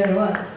there it was.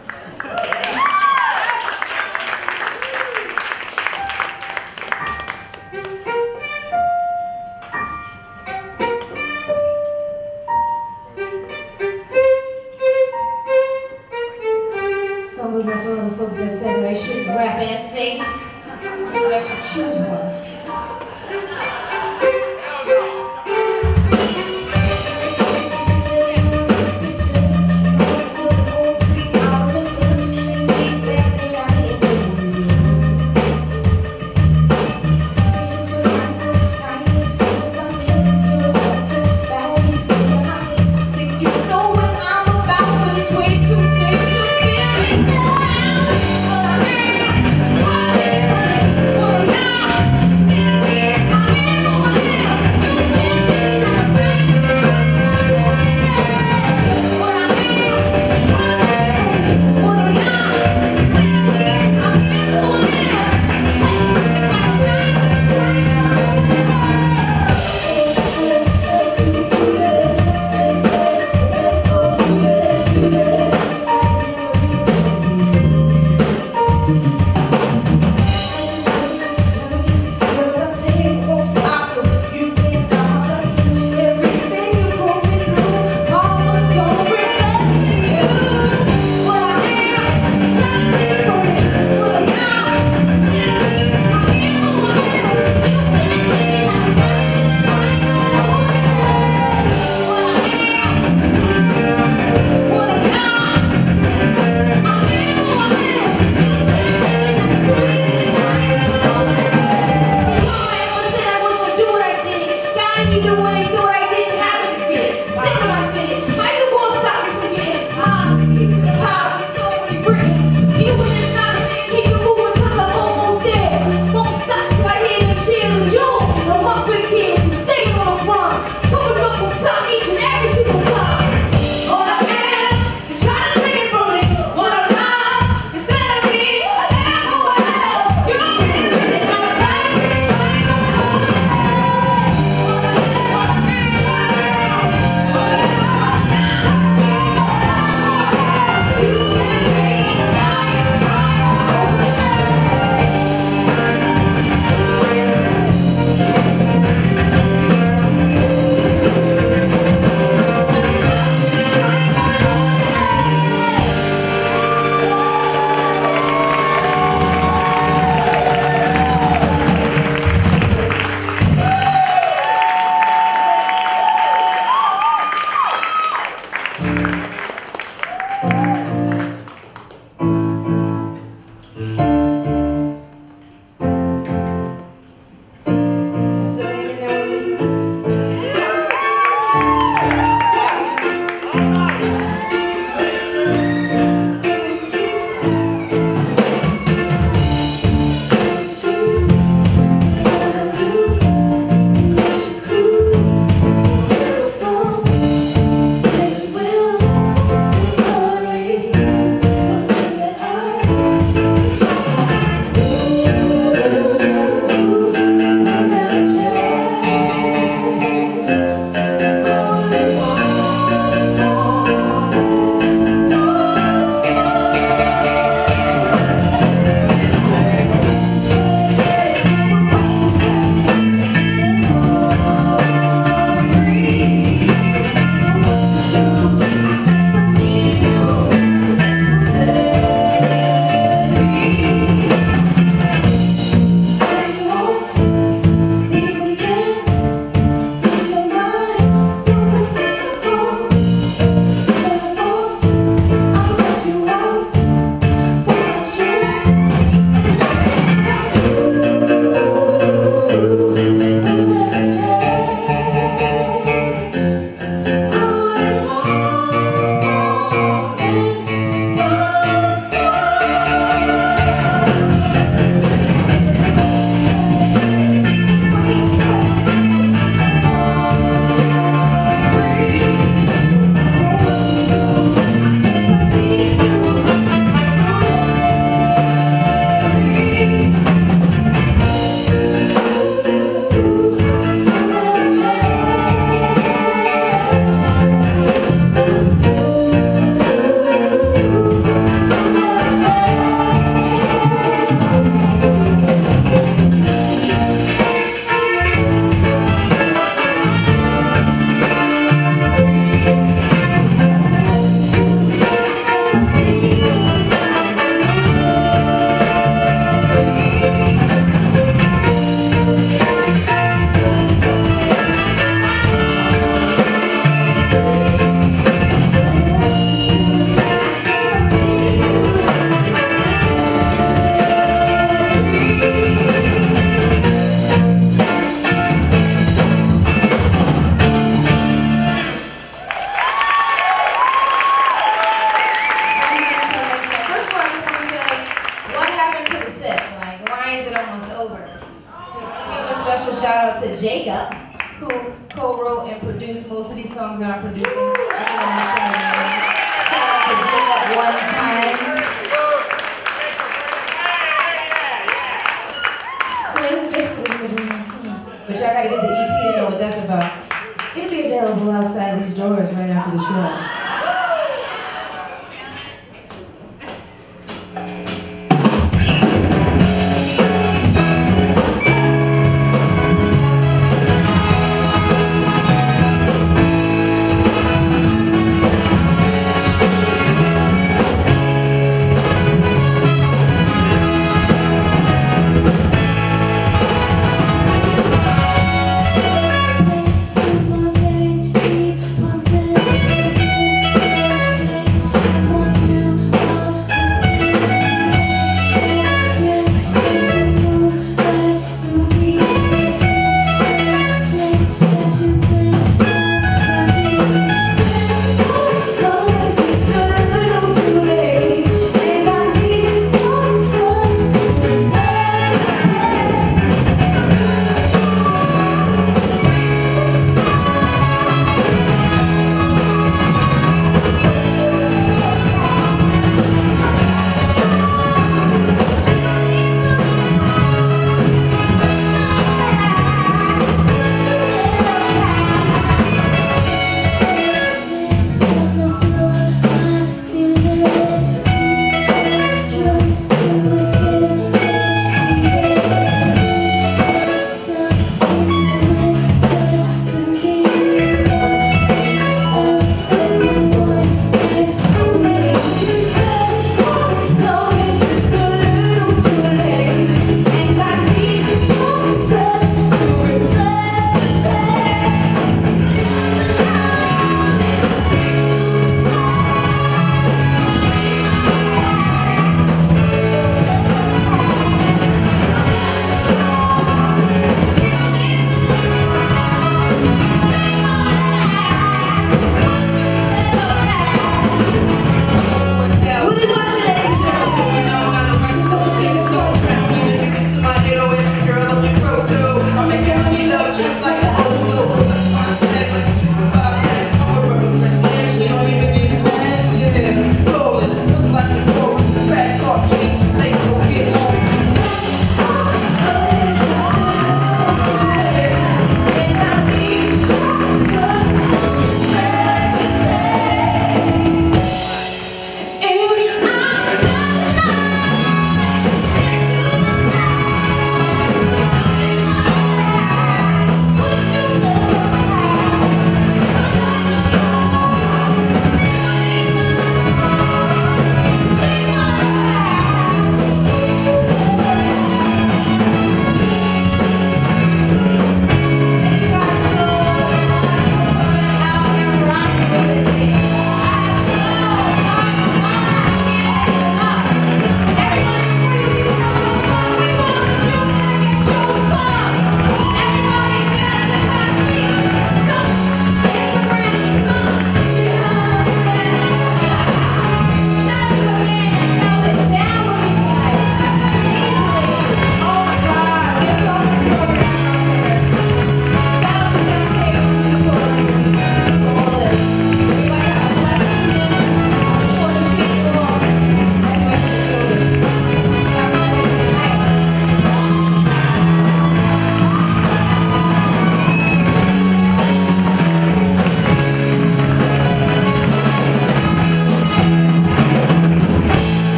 Songs that producing.